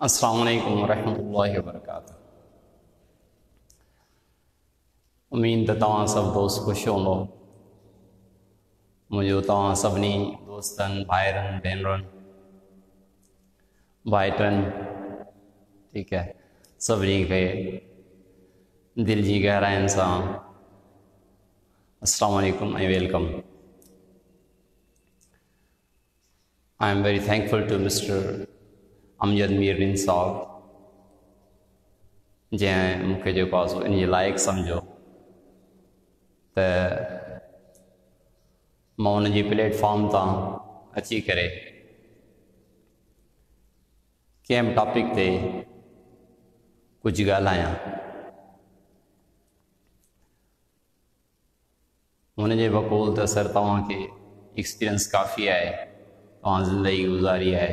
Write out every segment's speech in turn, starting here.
अस्सलाम वालेकुम रहमतुल्लाहि उम्मीद त तव्हां सभु दोस्त ख़ुशि हूंदो मुंहिंजो तव्हां सभिनी दोस्तनि भाइरनि भेनरुनि ठीकु आहे सभिनी खे दिलि जी गहराइनि सां अस्सलाम ऐं welcome. I am very thankful to mister Amjad Meeran साहब जंहिं मूंखे जेको आहे सो इन जे लाइक़ु सम्झो। त माँ उन प्लेटफॉर्म तां अची करे। कंहिं टॉपिक ते कुझु ॻाल्हायां हुन जे बक़ौल त सर तव्हांखे एक्सपीरियंस काफ़ी आहे तव्हां ज़िंदगी गुज़ारी आहे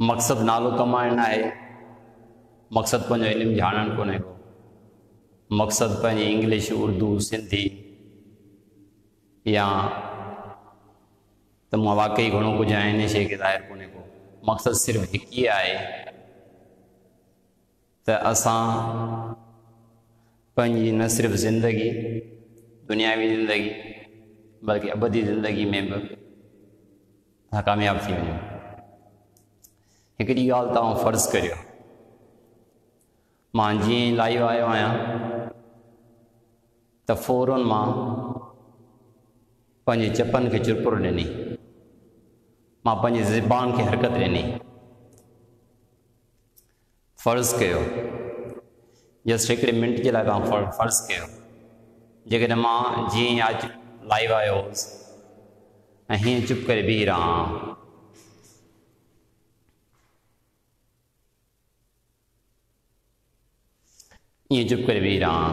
मक़सदु नालो कमाइणु न आहे मक़सदु पंहिंजो इल्मु ॼाणणु कोन्हे। को मक़सदु पंहिंजी इंग्लिश, उर्दू, सिंधी, या त वाक़ई घणो कुझु आहियाँ इन शइ खे ज़ाहिर कोन्हे को। मक़सदु सिर्फ़ु हिकु ई आहे त असां पंहिंजी न सिर्फ़ु ज़िंदगी, दुनियावी ज़िंदगी, बल्कि अबदी ज़िंदगी में असां कामयाबु थी वञूं। हिकिड़ी ॻाल्हि तव्हां फ़र्ज़ु करियो। माँ जीअं ई लाइव आयो आहियाँ, त फ़ौरन माँ पंहिंजे चपनि खे चुरपुर ॾिनी। माँ पंहिंजी ज़बान खे हरकत ॾिनी। फ़र्ज़ु कयो। जस्ट हिकिड़े मिंट जे लाइ तव्हां फ़र्ज़ु कयो। जेकॾहिं लाइव आयो हुउसि चुप करे बीह रहां ईअं चुप करे बीह रहां।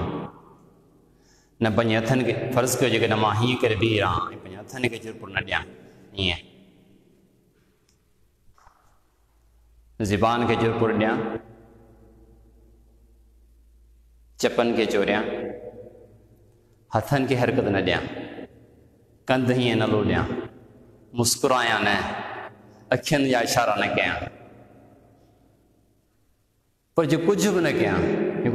न पंहिंजे हथनि खे फ़र्ज़ु कयो जेकॾहिं माँ हीअं करे बीह रहां। ऐं पंहिंजे हथनि खे चुरपुर न ॾियाँ ईअं ज़बान खे चुरपुर ॾियाँ चपनि खे चोरियाँ। हथनि खे हरकत न ॾियाँ कंध हीअं न लोॾियाँ मुस्कुरायां न। अखियुनि जा इशारा न कयां। पर जो कुझु बि न कयां।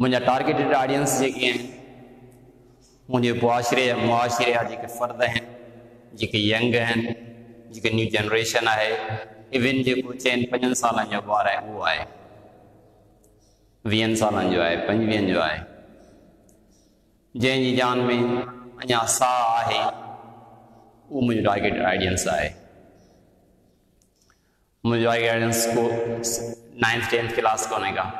मुंहिंजा टारगेटेड ऑडियंस जेके आहिनि मुंहिंजे मुआशिरे जा मुआशिरे जा फ़र्द आहिनि जेके यंग आहिनि जेके न्यू जनरेशन आहे इवन जेको चइनि पंजनि सालनि जो ॿार आहे उहो आहे वीहनि सालनि जो आहे पंजवीहनि जो आहे जंहिंजी जान में अञा साह आहे उहो मुंहिंजो टारगेटेड ऑडियंस आहे मुंहिंजो टारगेट ऑडियंस को नाइन्थ टेंथ क्लास कोन्हे का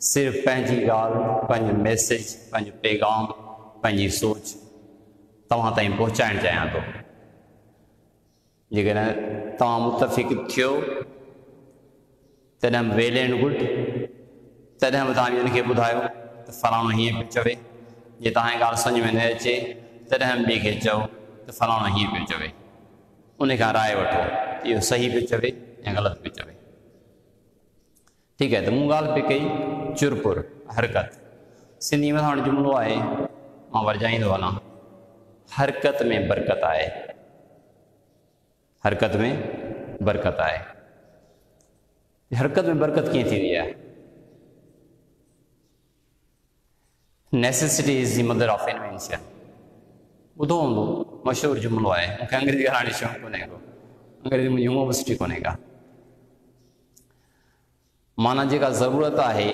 सिर्फ़ु पंहिंजी ॻाल्हि, पंहिंजो मैसेज, पंहिंजो पैगाम, पंहिंजी सोच तव्हां ताईं पहुचाइणु चाहियाँ थो। जेकॾहिं तव्हां मुतफ़िक़ थियो, तॾहिं वेल एंड गुड। तॾहिं बि तव्हां हुनखे ॿुधायो त फलाणो हीअं पियो चवे। जे तव्हांजी ॻाल्हि सम्झ में न अचे, तॾहिं ॿिए खे चओ त फलाणो हीअं पियो चवे। उन खां राय वठो, इहो सही पियो चवे या ग़लति पियो चवे। ठीकु आहे, त मूं ॻाल्हि पई कई। चुरपुर, हरकत। सिंधी में हाणे जुमिलो आहे माँ वरजाईंदो वञा हरकत में बरकत आहे हरकत में बरकत आहे हरकत में बरकत कीअं थी वई आहे necessity is the mother of invention ॿुधो हूंदो मशहूरु जुमिलो आहे मूंखे अंग्रेज़ी ॻाल्हाइण शौक़ु कोन्हे को। अंग्रेज़ी मुंहिंजी कोन्हे का माना जेका ज़रूरत आहे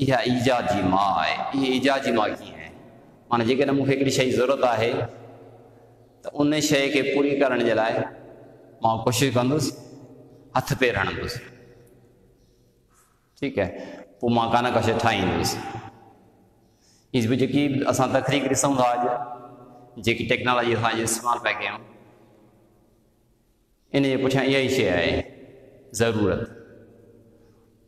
इहा ईजाद जी माउ आहे इहा ईजाद जी माउ कीअं आहे माना जेकॾहिं मूंखे हिकिड़ी शइ ज़रूरत आहे, त उन करण जे लाइ माँ कोशिशि कंदुसि, हथु पेर हणंदुसि ठीकु आहे पोइ माँ कान का शइ ठाहींदुसि। हीअ बि जेकी असां तकरीक ॾिसूं था अॼु टेक्नोलॉजी असां इस्तेमालु पिया कयूं, इन जे पुठियाँ इहा ई शइ आहे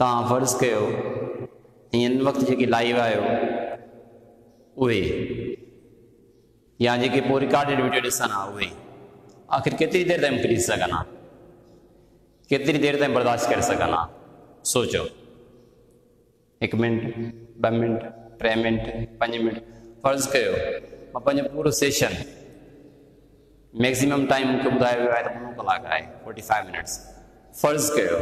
तव्हां फ़र्ज़ु कयो हिन वक़्तु जेके लाइव उहे। या पोइ रिकॉर्डेड वीडियो ॾिसनि हा आख़िर केतिरी देरि मूंखे ॾिसी सघनि हा केतिरी देरि बर्दाश्त करे सघनि हा सोचो। हिकु मिंट, ॿ मिंट, टे मिंट, पंज फ़र्ज़ु पंहिंजो पूरो सेशन मैक्सिमम टाइम आहे त पंज कलाक आहे फोर्टी फाइव मिनट्स फ़र्ज़ु कयो।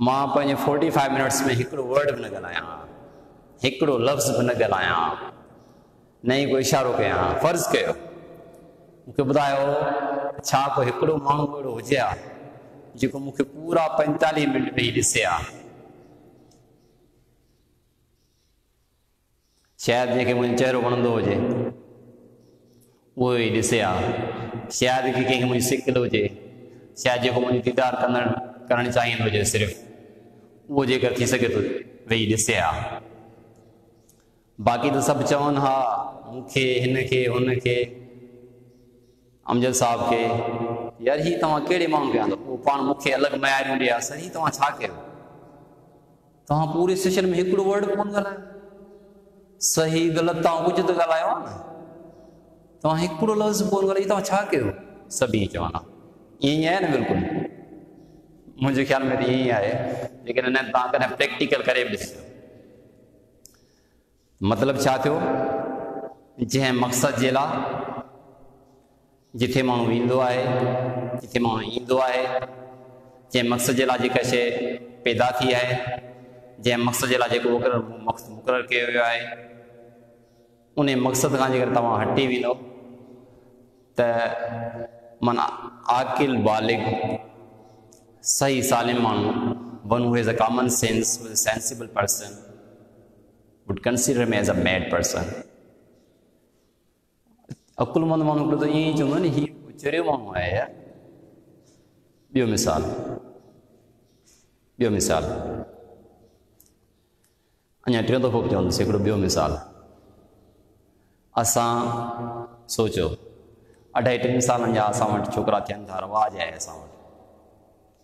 माँ फोर्टी फाइव मिनट्स में वर्ड बि न लफ़्ज़ बि न ॻाल्हायां न ई कोई इशारो कयां। फ़र्ज़ु कयो। मूंखे ॿुधायो, छा को हा जेको पूरा पंजेतालीह मिंट वेही ॾिसे हा शायदि जंहिंखे मुंहिंजो चहिरो वणंदो हुजे, उहो ई हा सिकल हुजे शायदि जेको मुंहिंजी दीदार कंदड़ करणु चाहींदो हुजे सिर्फ़ु। वेही ॾिसे हा बाक़ी त सभु चवनि हा, मूंखे हिन खे हुन खे अमजद साहब खे यार ही तव्हां कहिड़े माण्हू आंदो? पोइ पाण मूंखे अलॻि मयारियूं ॾिया, सर छा कयो? तव्हां पूरे सेशन में हिकिड़ो वर्ड कोन ॻाल्हायो। सही, ग़लति तव्हां कुझु त ॻाल्हायो आहे न। तव्हां हिकिड़ो लफ़्ज़ कोन ॻाल्हाई तव्हां छा कयो? सभई चवनि हा ईअं न बिल्कुलु। मुंहिंजे ख़्याल में त ईअं ई आहे जेकॾहिं न प्रैक्टिकल करे बि ॾिसो मतिलबु छा थियो मक़सद जे लाइ जिथे माण्हू ईंदो आहे जिथे माण्हू ईंदो आहे जंहिं मक़सद जे लाइ जेका पैदा थी आहे जंहिं मक़सद जे लाइ जेको मक़सदु मुक़ररु कयो वियो उन मक़सद खां जेकर तव्हां हटी वेंदो। त माना आकिल बालिग सही सालिम माण्हू one who a common sense who is a sensible person would consider me as a mad person अकुलमंद माण्हू हिकिड़ो त ईअं ई चवंदो यार मिसाल। ॿियो मिसाल। अञा टियों दफ़ो बि चवंदुसि मिसाल। असां सोचियो अढाई टिनि सालनि जा असां वटि छोकिरा थियनि था रवाज असां वटि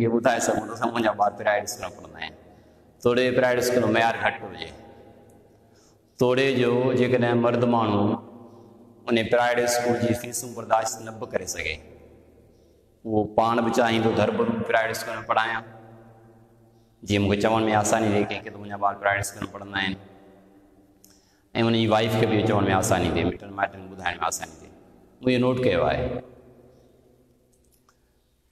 खे ॿुधाए सघूं त मुंहिंजा ॿार प्राइवेट स्कूल में पढ़ंदा आहिनि तोड़े प्राइवेट स्कूल में मयारु घटि हुजे तोड़े जो जेकॾहिं मर्द माण्हू उन प्राइवेट स्कूल जी फीसूं बर्दाश्त न बि करे सघे उहो पाण बि चाहींदो दर भरू प्राइवेट स्कूल में पढ़ायां जीअं मूंखे चवण में आसानी थिए कंहिंखे त मुंहिंजा ॿार ऐं उनजी वाइफ खे बि चवण में आसानी थिए मिटनि माइटनि ॿुधाइण में आसानी थिए मूं इहो नोट कयो आहे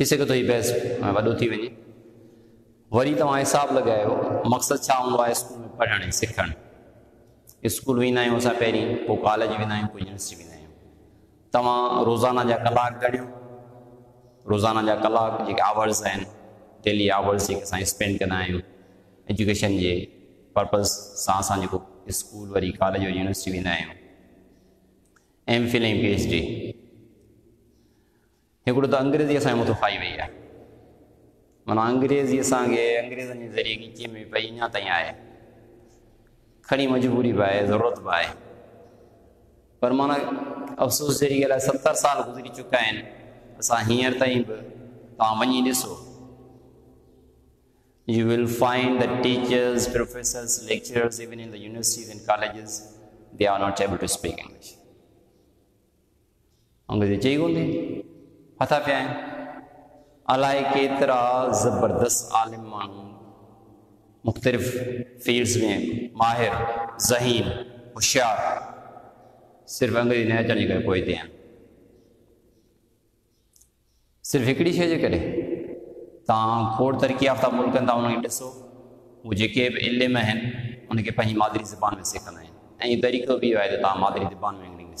थी सघे थो वञे वरी तव्हां हिसाबु लॻायो, मक़सदु छा हूंदो आहे स्कूल में पढ़णु ऐं सिखणु? स्कूल वेंदा असां पोइ कॉलेज वेंदा यूनिवर्सिटी वेंदा तव्हां रोज़ाना जा कलाक ॻणियो रोज़ाना जा कलाक आवर्स डेली आवर्स असां स्पेंड आहियूं एजुकेशन जे पर्पज़ सां असां स्कूल वरी कॉलेज वरी यूनिवर्सिटी वेंदा M Phil P H D त असांजे मथां खाई वई आहे माना अंग्रेज़ी असांखे अंग्रेज़नि जे ज़रिए ॻीचीअ में पई अञा ताईं आहे खणी मजबूरी बि आहे ज़रूरत आहे पर माना अफ़सोस जहिड़ी ॻाल्हि आहे साल गुज़री चुका आहिनि असां हींअर ताईं बि तव्हां you will find that teachers, professors, lecturers, even in the universities and colleges, they are not able to speak English. अंग्रेज़ी चई हथा पिया अलाए केतिरा ज़बरदस्त आलिम मानू मुख़्तलिफ़ फील्ड्स में माहिर ज़हीन होशियारु सिर्फ़ु अंग्रेज़ी न अचण जे करे हिते आहिनि सिर्फ़ु हिकिड़ी शइ जे करे खोड़ याफ़्ता मुल्कनि था उनखे ॾिसो उहे जेके बि मादरी ज़बान में सेखारींदा आहिनि तरीक़ो बि इहो आहे त ज़बान में इंग्लिश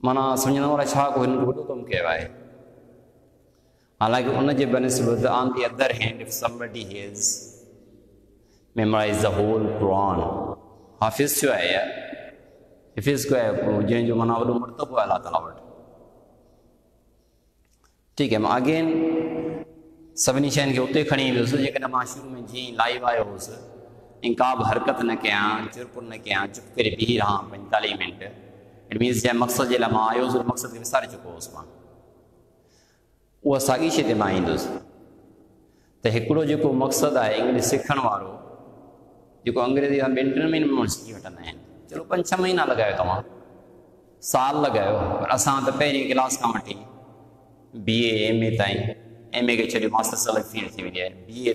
माना सम्झंदा वारा छा को हिन वॾो कमु कयो आहे हालाँकि उनजे बनस्बत on the other hand if somebody has memorized the whole Quran. हाफ़िज़ थियो आहे यार हिफ़िज़ कयो आहे जंहिंजो माना वॾो मर्तबो आहे अलाह ताला वटि अगेन सभिनी शयुनि खे उते खणी ईंदुसि जेकॾहिं माँ शुरू में जीअं लाइव आयो हुउसि ऐं का हरकत न कयां चिरपुर न कयां चुप करे बीह रहां पंजेतालीह मिंट इट मीन्स जंहिं मक़सद जे लाइ माँ आयो हुउसि मक़सद खे विसारे चुको हुउसि माँ उहा साॻी शइ ते माँ ईंदुसि त हिकिड़ो जेको मक़सदु आहे इंग्लिश सिखण वारो जेको अंग्रेज़ी ॿिनि टिनि महीननि में सिखी वठंदा आहिनि चलो पंज छह महीना लॻायो तव्हां साल लॻायो पर असां त पहिरीं क्लास खां वठी बी ए एम ए ताईं एम ए खे छॾियो मास्टर्स फ़ील्ड थी बी ए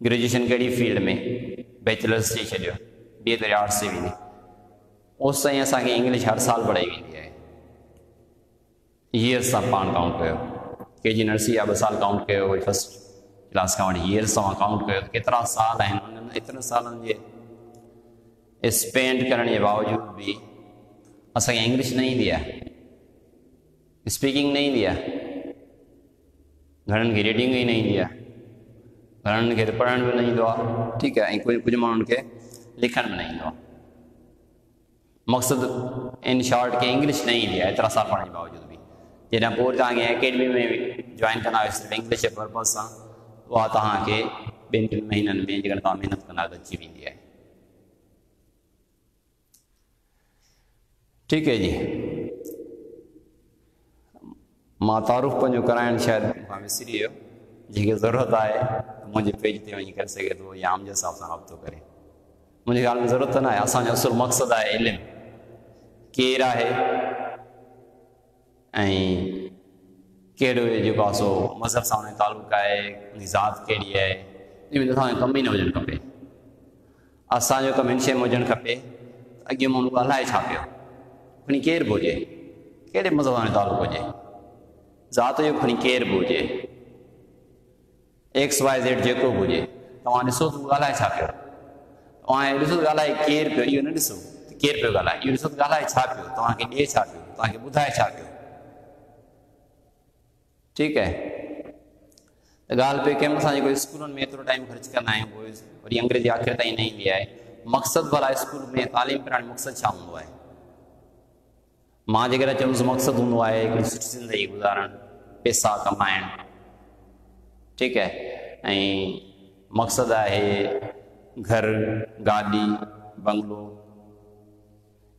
ग्रेजुएशन कहिड़ी फ़ील्ड में बैचलर्स चई छॾियो बी ए त आर्ट्स थी ओसि ताईं असांखे इंग्लिश हर साल पढ़ाई वेंदी आहे ईयर्स सां पाण काउंट कयो के जी आहे ॿ साल काउंट कयो वरी फस्ट क्लास खां वठी ईयर्स तव्हां काउंट कयो केतिरा साल आहिनि जे स्पेंड करण जे बावजूद बि असांखे इंग्लिश न ईंदी आहे स्पीकिंग न ईंदी आहे घणनि खे रीडिंग ई न ईंदी आहे घणनि खे पढ़ण बि न ईंदो आहे ठीकु आहे ऐं लिखण बि न ईंदो आहे मक़सदु इन शॉर्ट खे इंग्लिश न ईंदी आहे एतिरा साल पढ़ण जे बावजूद बि जॾहिं पोइ तव्हांखे अकेडमी में जॉइन कंदा आहियो इंग्लिश जे पर्पज़ सां उहा तव्हांखे ॿिनि टिनि महीननि में जेकॾहिं तव्हां महिनत कंदा त अची वेंदी आहे ठीकु है जी। माँ तारुफ़ पंहिंजो कराइणु शायदि विसरी वियो जंहिंखे ज़रूरत त मुंहिंजे पेज ते वञी करे सघे थो या आम जे हिसाब सां राब्तो करे। मुंहिंजी ॻाल्हि में ज़रूरत न असांजो असुलु मक़सदु आहे इल्मु। केरु है। आहे सो मज़हब सां तालुक़ु आहे, उनजी ज़ात कहिड़ी आहे इन में असांजो कमु न हुजणु खपे। असांजो कमु हिन शइ में खपे। अॻे माण्हू ॻाल्हाए छा मज़हब सां तालुक़ु हुजे? ज़ात जो खणी केरु बि हुजे एक्स वाए ज़ेड जेको बि हुजे तव्हां ॾिसो त ॻाल्हाए छा पियो? तव्हां ॾिसो ॻाल्हाए केरु पियो न केरु पियो ॻाल्हाए इहो ॾिसो त ॻाल्हाए छा पियो तव्हांखे ॾिए छा पियो तव्हांखे ॿुधाए छा पियो ठीकु आहे त में एतिरो टाइम ख़र्चु कंदा आहियूं पोइ वरी अंग्रेज़ी आख़िर ताईं न ईंदी आहे मक़सदु भला स्कूल में तालीम कराइण मक़सदु छा हूंदो आहे माँ जेकॾहिं चयुमि मक़सदु हूंदो आहे हिकिड़ी ज़िंदगी गुज़ारणु पैसा मक़सदु घर गाॾी बंगलो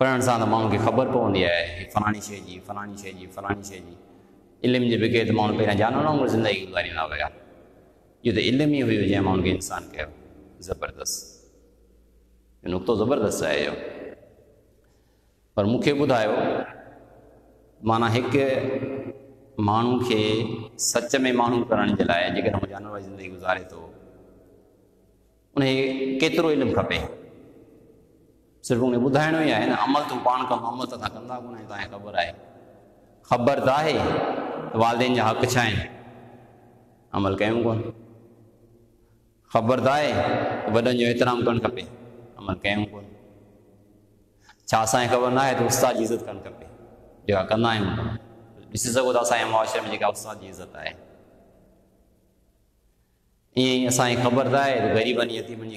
पढ़ण सां त माण्हू खे ख़बर पवंदी आहे फलाणी शइ जी फलाणी शइ जी फलाणी शइ जी। इल्म जे बग़ैर त माण्हू पहिरियाँ जानवर वांगुरु ज़िंदगी गुज़ारींदा हुया इहो त इल्मु ई हुयो जंहिं माण्हू खे इंसान कयो ज़बरदस्त। नुक़्तो ज़बरदस्त आहे इहो पर मूंखे ॿुधायो माना हिकु माण्हू खे सच में माण्हू करण जे लाइ जेकॾहिं हू जानवर ज़िंदगी गुज़ारे थो उन केतिरो इल्मु खपे। सिर्फ़ु उन ॿुधाइणो आहे न। अमल तूं पाण कमु अमल त तव्हां कंदा ख़बर आहे ख़बर त आहे वालदेन जा हक़ छा अमल कयूं कोन? ख़बर त आहे वॾनि जो एतिराम अमल कयूं असांखे ख़बर न आहे त उस्ताद जी इज़त करणु खपे जेका कंदा में उस्ताद जी इज़त आहे ईअं ई ख़बर त आहे त ग़रीबनि यतीमनि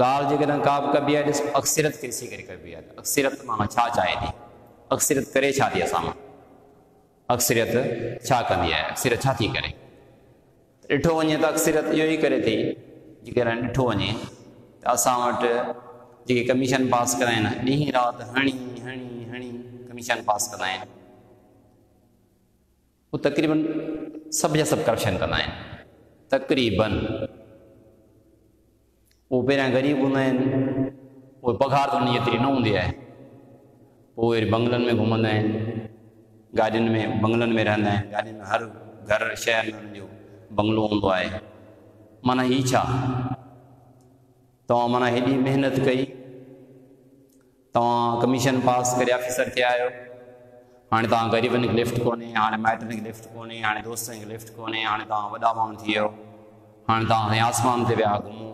ॻाल्हि जेकॾहिं का कबी आहे ॾिस अक्सरत खे ॾिसी करे कबी आहे अक्सरत माना छा चाहे थी अक्सरत करे छा थी असां माँ अक्सरियत छा कंदी आहे अक्सरियत छा थी करे। ॾिठो वञे त अक्सरियत इहो ई करे थी। जेकॾहिं ॾिठो वञे। त असां वटि जेके कमीशन पास कराइनि ॾींहं, राति, हणी हणी हणी कमीशन पास कंदा आहिनि हू तक़रीबन सभु जा सभु करप्शन कंदा आहिनि। तक़रीबन उहो पहिरियाँ ग़रीब हूंदा आहिनि उहे पघार त उन एतिरी न हूंदी आहे पोइ वरी बंगलनि में घुमंदा आहिनि गाॾियुनि में, बंगलनि में रहंदा आहिनि गाॾियुनि में हर घर, शहर में जो बंगलो आहे, माना ही छा तव्हां माना हेॾी महिनत कई, तव्हां कमीशन पास करे ऑफिसर थिया आहियो हाणे तव्हां ग़रीबनि खे लिफ्ट कोन्हे, हाणे माइटनि खे लिफ्ट कोन्हे, हाणे दोस्तनि खे लिफ्ट कोन्हे, हाणे तव्हां वॾा माण्हू थी तव्हां हाणे आसमान ते विया घुमो।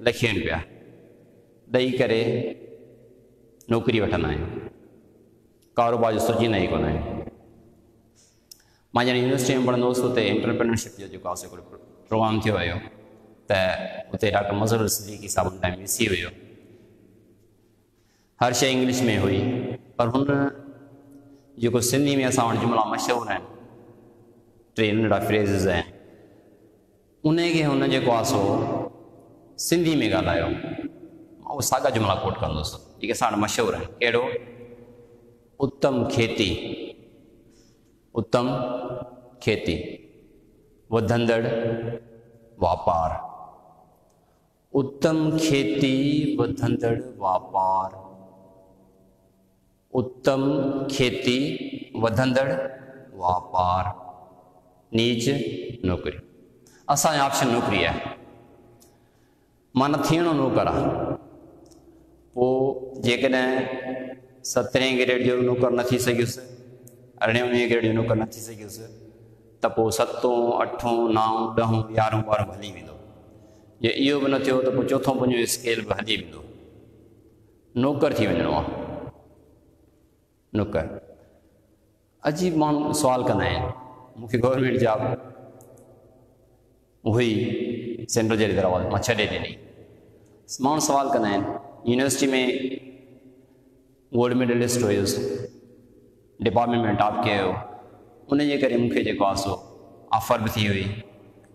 लखे रुपया ॾेई करे नौकिरी वठंदा कारोबार जो सोचींदा ई कोन आहियूं माँ यूनिवर्सिटी में पढ़ंदो हुउसि हुते जो हिकिड़ो प्रोग्राम थियो हुयो डॉक्टर मज़हर सिद्दीकी साहिब हुन टाइम विसी हुयो हर शइ इंग्लिश में हुई पर हुन जेको सिंधी में असां जुमिला मशहूरु आहिनि टे नंढड़ा फ्रेज़िस आहिनि उनखे सो सिंधी में ॻाल्हायो माँ उहो कोट कंदुसि जेके असां वटि मशहूरु आहिनि कहिड़ो उत्तम खेती। उत्तम खेती। वधंदड़ वापार उत्तम खेती वधंदड़ वापार उत्तम खेती वधंदड़ वापार नीच नौकिरी। असांजो ऑप्शन नौकिरी आहे माना थियणो नौकर आहे पोइ जेकॾहिं सतरहें ग्रेड जो नौकर न थी सघियुसि अरिड़हें ग्रेड जो नौकर न थी त पोइ सतों, अठों नव ॾहों, यारहों ॿारहों हली वेंदो। जे इहो बि न त पोइ चोथों पंजो स्केल बि हली वेंदो। नौकर थी आहे नौकर। अजीब माण्हू सुवाल कंदा आहिनि। मूंखे गवर्नमेंट जॉब हुई सेंट्रल जेल दरवाज़ माँ छॾे ॾिनी। माण्हू सवाल कंदा आहिनि यूनिवर्सिटी में गोल्ड मेडलिस्ट हुयुसि डिपार्टमेंट में टॉप कयो उन जे करे मूंखे जेको आहे सो ऑफ़र बि थी हुई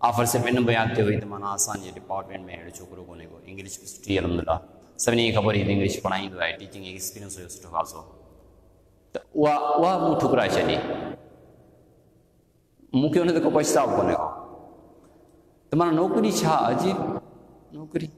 ऑफ़र सिर्फ़ु इन बुनियाद ते हुई त माना असांजे डिपार्टमेंट में अहिड़ो छोकिरो कोन्हे को इंग्लिश बि सुठी अलहमदिल्ला सभिनी खे ख़बर हुई त इंग्लिश पढ़ाईंदो आहे टीचिंग एक्सपीरियंस हुयो सुठो ख़ासो त उहा उहा मूं ठुकराए छॾी मूंखे हुन ते को पछताव कोन्हे को त माना नौकिरी छा अजीब नौकिरी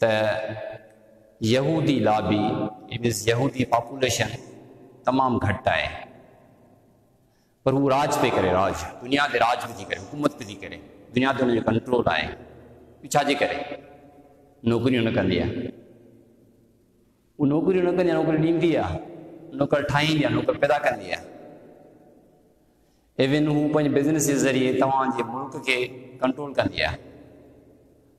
त यहूदी लाबी मीन्स यहूदी पॉपुलेशन तमामु घटि आहे पर हू राज पे करे, राज। दुनिया ते राज थी करे, हुकूमत थी करे। दुनिया ते हुनजो कंट्रोल आहे छाजे करे। नौकिरियूं न कंदी आहे उहा नौकिरियूं न कंदी नौकिरी ॾींदी आहे नौकर ठाहींदी नौकर पैदा कंदी आहे इवन हू पंहिंजे बिज़नेस जे ज़रिए तव्हांजे मुल्क खे कंट्रोल कंदी आहे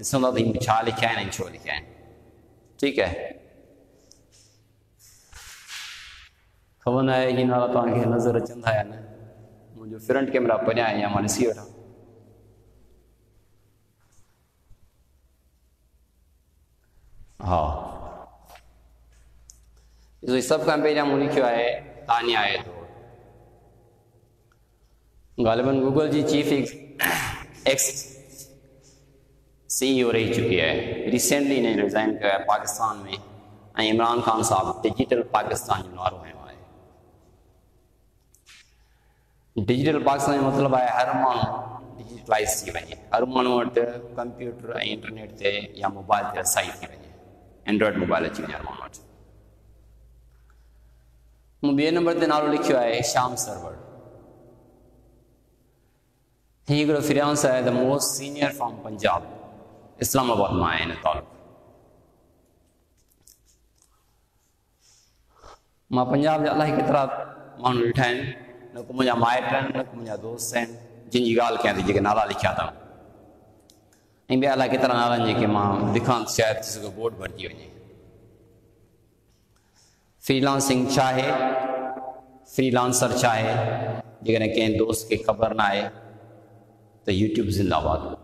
त हीअ छा लिखिया आहिनि ऐं छो लिखिया आहिनि ठीकु आहे ख़बर न आहे हीअ नाला तव्हांखे नज़र अचंदा या न। मुंहिंजो फ्रंट कैमरा परियाँ आहे या माँ ॾिसी वठां हा। ॾिसो सभ खां पहिरियाँ मूं लिखियो आहे तानिया आहे थो ग़ालिबन गूगल जी चीफ एक्स सी ओ रही चुकी आहे रिसेंटली हिन रिज़ाइन किया आहे पाकिस्तान में। इमरान ख़ान साहब डिजिटल पाकिस्तान जो नारो हयो डिजिटल पाकिस्तान मतिलबु आहे हर माण्हू डिजिटलाइज़ थी वञे हर वटि कंप्यूटर इंटरनेट ते या मोबाइल ते रसाई थी वञे एंड्रॉइड मोबाइल अची वञे हर माण्हू वटि नंबर ते नालो लिखियो आहे श्याम सरवर हीअ हिकिड़ो फ्रियांस आहे the most senior from Punjab Islamabad में हिन तालुक माँ पंजाब जा इलाही केतिरा माण्हू ॾिठा आहिनि न को मुंहिंजा माइट आहिनि न को मुंहिंजा दोस्त आहिनि जिन जी कयां थी जेके नाला लिखिया अथऊं ऐं ॿिया अलाए केतिरा नाला आहिनि जेके माँ लिखां शायदि सघो बोर्ड भरिजी वञे फ्रीलांसिंग आहे फ्रीलांसर छा आहे जेकॾहिं कंहिं दोस्त खे ख़बर न आहे त यूट्यूब ज़िंदाबाद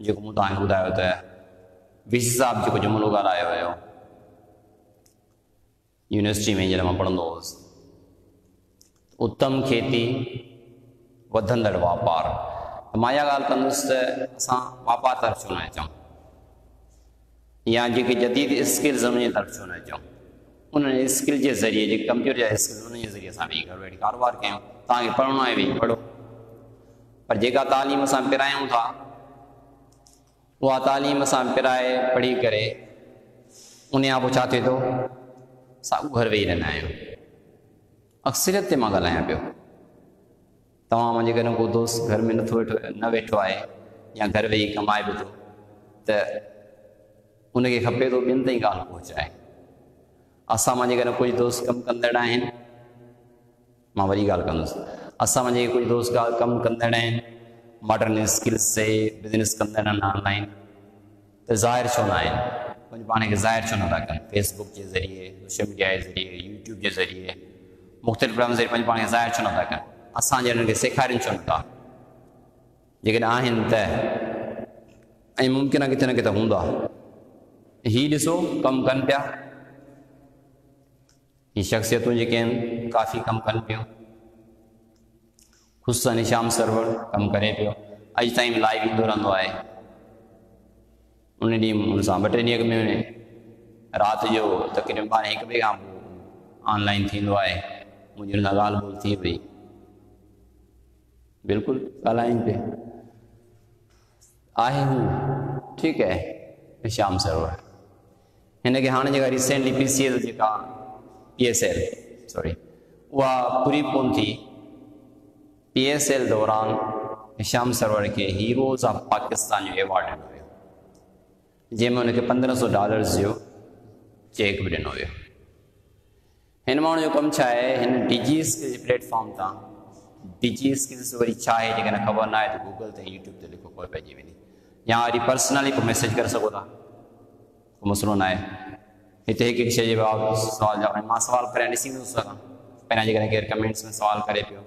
जेको मूं तव्हांखे ॿुधायो त विस साहिब जेको जुमिलो ॻाल्हायो हुयो यूनिवर्सिटी में जॾहिं माँ पढ़ंदो हुउसि उत्तम खेती, वधंदड़ वापारु त माँ इहा ॻाल्हि कंदुसि त तरफ़ छो न या जेके जदीद स्किल्स उन तरफ़ छो न अचूं स्किल जे ज़रिए कंप्यूटर जा स्किल्स ज़रिए घर कारोबार कयूं तव्हांखे पढ़णो आहे वेही पढ़ो। पर जेका तालीम असां पिरायूं था उहा तालीम असां पिराए पढ़ी करे। उन खां पोइ छा थिए थो साॻियो घर वेही रहंदा आहियूं अक्सरियत ते माँ ॻाल्हायां पियो। तव्हां मुंहिंजे को दोस्त घर में नथो न वेठो आहे या घर वेही कमाए बि थो, त उनखे खपे थो ॿियनि ताईं ॻाल्हि पहुचाए। असां मुंहिंजे कुझु दोस्त कमु कंदड़ आहिनि, माँ वरी ॻाल्हि कंदुसि। असां दोस्त ॻाल्हि कमु कंदड़ मॉडर्न स्किल्स से बिज़नेस कंदड़ आहिनि ऑनलाइन त ज़ाहिर छो न आहिनि पंहिंजे पाण खे ज़ाहिर छो नथा कनि फेसबुक जे ज़रिए सोशल मीडिया जे ज़रिए यूट्यूब जे ज़रिए। मुख़्तलिफ़ प्रोग्राम ज़रिए पंहिंजे पाण खे ज़ाहिर छो नथा कनि असां जे हुननि खे सेखारीनि छो नथा जेकॾहिं आहिनि त, ऐं मुमकिन आहे किथे न किथे हूंदा। हीउ ॾिसो कमु कनि पिया। हीअ शख़्सियतूं जेके काफ़ी कमु कनि पियूं। ख़ुशि निशाम सरवर, कमु करे पियो। अॼु ताईं लाइव ईंदो रहंदो आहे। उन ॾींहुं हुन सां ॿ टे ॾींहं में राति जो तक़रीबन हिकु ॿिए खां पोइ ऑनलाइन थींदो आहे। हुन सां ॻाल्हि ॿोल थी पई बिल्कुलु ॻाल्हाइनि पिए आहे हू। ठीकु आहे श्याम सरवर। हिनखे हाणे जेका recently P C P S L sorry उहा पूरी कोन थी। पी एस एल दौरान हिशाम सरवर के हीरोज़ ऑफ़ पाकिस्तान जो एवॉर्ड ॾिनो वियो जंहिंमें हुनखे पंद्रहं सौ डॉलर्स जो चेक बि ॾिनो वियो हिन माण्हू जो कमु छा आहे डिजी स्किल्स प्लेटफॉर्म तां डिजी स्किल्स वरी छा आहे जेकॾहिं ख़बर न आहे त गूगल ते यूट्यूब ते लिखो कोई पइजी वेंदी या वरी पर्सनली पोइ मैसेज करे सघो था को मसइलो न आहे हिते हिकु हिकु शइ जे जवाबु, सुवाल जवाबु माँ सुवालु करे ॾिसी थो सघां पहिरियाँ जेकॾहिं केरु कमेंट्स में सुवालु करे पियो।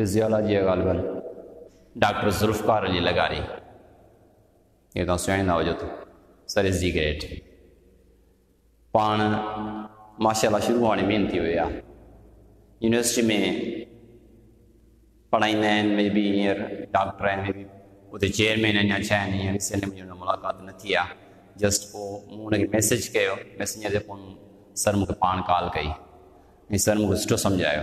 फिज़ियोलॉजी जा ॻाल्हि डॉक्टर ज़ुल्फ़कार अली लगारी इहो तव्हां सुञाणींदा हुजो त। सर जी ग्रेट पाण माशा शुरू हाणे मेन थी विया यूनिवर्सिटी में पढ़ाईंदा आहिनि मे बी हींअर डॉक्टर आहिनि मे उते चेयरमैन आहिनि या छा आहिनि हींअर रिसेंट मुंहिंजी हुन मुलाक़ात न थी जस्ट पोइ मूं हुनखे मैसेज कयो। मैसेंजर ते पोइ सर मूंखे पाण कॉल कई ऐं सर मूंखे सुठो सम्झायो।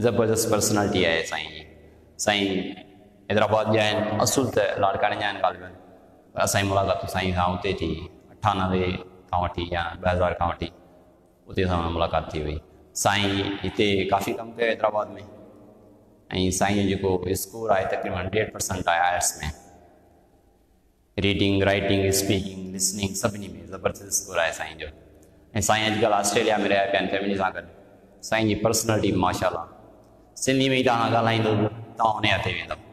ज़बरदस्त आहे साईं जी। साईं हैदराबाद जा आहिनि असुल त लाड़काणे जा आहिनि मुलाक़ात साईं खां उते थी। अठानवे खां वठी या ॿ हज़ार खां वठी सां मुलाक़ात थी हुई। साईं हिते काफ़ी कमु कयो हैदराबाद में। ऐं जो स्कोर आहे तक़रीबन हंड्रेड परसेंट आहे आयर्स में रीडिंग राइटिंग स्पीकिंग लिसनिंग सभिनी में ज़बरदस्त स्कोर आहे साईं जो। ऐं साईं अॼुकल्ह ऑस्ट्रेलिया में रहिया पिया आहिनि फैमिली सां गॾु। साईं जी पर्सनैलिटी माशा तव्हां ॻाल्हाईंदो तव्हां हुन हथे वेंदव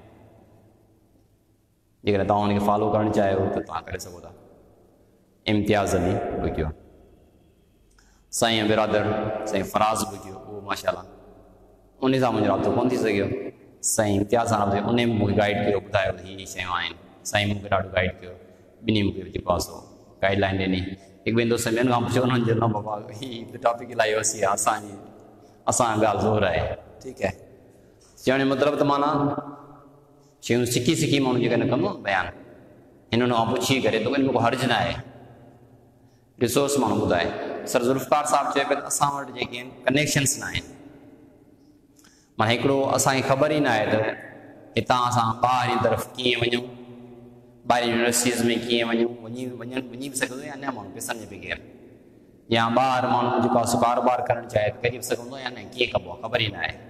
जेकॾहिं तव्हां हुनखे फॉलो करणु चाहियो त तव्हां करे सघो था इम्तियाज़ अली ॿुधियो साईं बिरादर साईं फराज़ ॿुधियो उहो माशा उन सां मुंहिंजो राब्तो कोन थी सघियो साईं इम्तियाज़ सां राब्तो उन मूंखे गाइड कयो ॿुधायो त हीअ शयूं आहिनि साईं मूंखे ॾाढो गाइड कयो ॿिन्ही मूंखे जेको आहे सो गाइडलाइन ॾिनी हिकु ॿिनि दोस्तनि ॿियनि खां पुछियो हुननि जो न बाबा हीअ टॉपिक इलाही वसी आहे असांजी असां ॻाल्हि ज़ोर आहे ठीकु आहे चवण मतिलबु त माना शयूं सिखी सिखी माण्हू जेका न खां पुछी करे, त हर्ज न आहे रिसोर्स माण्हू ॿुधाए सर ज़ुल्फ़कार साहिबु चए पियो त कनेक्शन्स न आहिनि माना हिकिड़ो असांखे ख़बर ई न त हितां असां तरफ़ कीअं वञूं ॿाहिरि यूनिवर्सिटीज़ में कीअं वञूं, वञी, वञनि, वञी या न बग़ैर। या जेको आहे सो कारोबार करणु चाहे, करे या न, कीअं कबो, ख़बर ई न आहे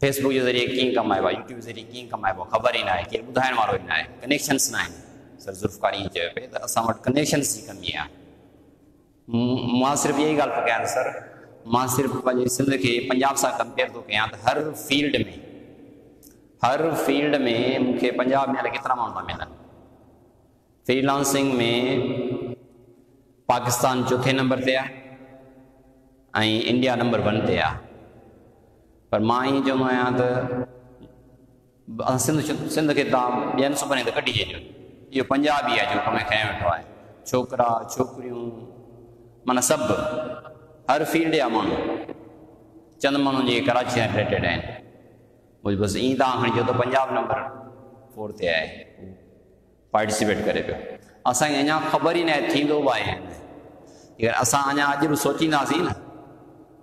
फेसबुक जे ज़रिए कीअं कमाइबो आहे यूट्यूब ज़रिए कीअं कमाइबो आहे ख़बर ई न आहे केरु ॿुधाइण वारो ई न आहे कनेक्शन्स न आहिनि सर ज़ुल्फ़कार चयो पिए त असां वटि कनेक्शन्स जी कमी आहे माँ सिर्फ़ु इहा ई ॻाल्हि कयां सर माँ सिर्फ़ु पंहिंजे सिंध खे पंजाब सां कंपेयर थो कयां त हर फ़ील्ड में हर फ़ील्ड में मूंखे पंजाब में हाणे केतिरा माण्हू था मिलनि फ्रीलांसिंग में पाकिस्तान चौथे नंबर ते आहे ऐं इंडिया नंबर वन ते आहे पर माँ ईअं चवंदो आहियाँ त सिंध सिंध खे तव्हां ॿियनि सूबनि ते कढी छॾियो। इहो पंजाबी आहे जो कमु खयो वेठो आहे। छोकिरा, छोकिरियूं, माना सभु, हर फ़ील्ड जा माण्हू, चंद माण्हू जेके कराची सां रिलेटेड आहिनि। बसि ईअं तव्हां खणी चयो त पंजाब नंबर फोर ते आहे। पार्टिसिपेट करे पियो। असांखे अञा ख़बर ई न आहे, थींदो बि आहे असां अञा अॼु बि सोचींदासीं न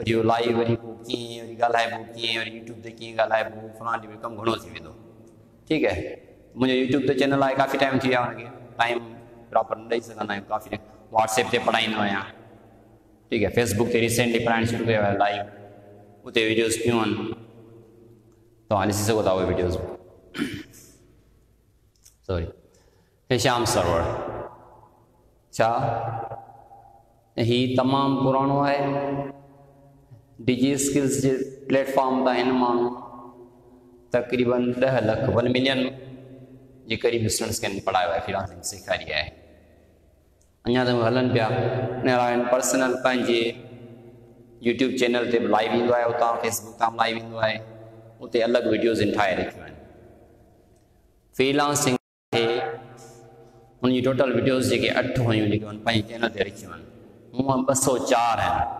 वरी लाइव वरी पोइ कीअं वरी ॻाल्हाइबो कीअं वरी यूट्यूब ते कीअं ॻाल्हाइबो फलाणे कमु घणो थी वेंदो ठीकु आहे मुंहिंजो यूट्यूब ते चैनल आहे काफ़ी टाइम थी वियो आहे टाइम प्रॉपर न ॾेई सघंदा काफ़ी व्हाट्सएप ते पढ़ाईंदो आहियाँ ठीकु आहे फेसबुक ते रिसेंटली पढ़ाइणु शुरू कयो आहे लाइव उते वीडियोस पियूं आहिनि तव्हां ॾिसी सघो था उहे वीडियोज़ सॉरी हिशाम सरवर। छा हीउ तमामु पुराणो आहे डिजी स्किल्स जे प्लेटफॉर्म तां हिन माण्हू तक़रीबन ॾह लख वन मिलियन जे क़रीब स्टूडेंट्स खे पढ़ायो आहे फ्रीलांसिंग सेखारी आहे अञा त हलनि पिया पर्सनल पंहिंजे यूट्यूब चैनल ते बि लाइव ईंदो उतां फेसबुक तां लाइव ईंदो आहे उते अलॻि वीडियोज़ ठाहे रखियूं फ्रीलांसिंग उनजी टोटल वीडियोज़ अठ पंहिंजे चैनल ते रखियूं आहिनि हूअं ॿ सौ चारि आहिनि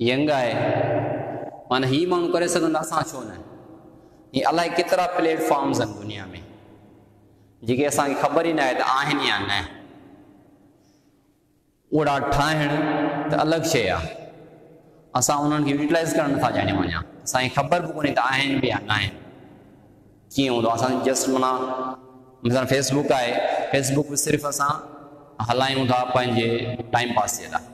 यंग आहे माना हीअ माण्हू करे सघंदा असां छो न। हीअ अलाए केतिरा प्लेटफॉर्म्स दुनिया में? जेके असांखे ख़बर ई न त या न? ओड़ा ठाहिण त अलॻि शइ आहे असां उन्हनि यूटिलाइज़ ख़बर बि कोन्हे बि या न हूंदो? असां जस्ट माना, मिसाल फेसबुक आहे। फेसबुक सिर्फ़ु असां पंहिंजे टाइम पास जे लाइ।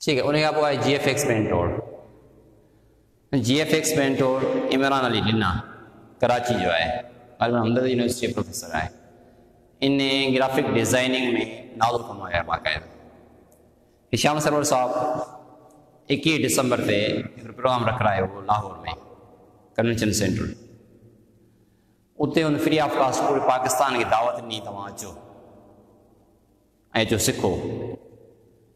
ठीकु है उन खां पोइ G F X painter G F X painter Imran Ali ॾिना कराची जो आहे हमदर्द यूनिवर्सिटी प्रोफेसर आहे इन ग्राफिक डिज़ाइनिंग में नालो कमायो बाक़ाइदा हिशाम सरवर साहब डिसंबर ते हिकिड़ो प्रोग्राम रखायो हुओ लाहौर में कन्वेंशन सेंटर उते हुन फ्री ऑफ़ कास्ट पूरे पाकिस्तान की दावत ॾिनी तव्हां अचो अचो सिखो।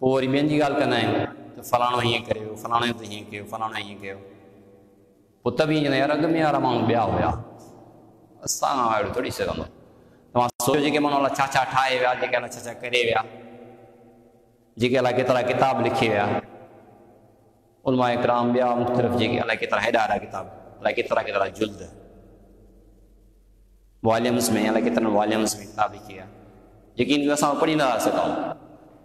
पोइ वरी ॿियनि जी ॻाल्हि कंदा आहियूं त फलाणो हीअं करियो फलाणे त हीअं कयो फलाणो हीअं कयो पोइ बि यार अॻु में वारा माण्हू ॿिया हुया। असां खां अहिड़ो थोरी सघंदो तव्हां सोचियो जेके माण्हू अलाए छा छा ठाहे विया जेके अलाए छा छा करे विया जेके अलाए केतिरा किताब लिखी विया उलमा इकराम ॿिया मुख़्तलिफ़ जेके अलाए केतिरा हेॾा हेॾा किताब अलाए केतिरा केतिरा जुल्द। वॉल्यूम्स में अलाए केतिरनि वॉल्यूम्स में किताब लिखी विया जेकी असां पढ़ी नथा सघूं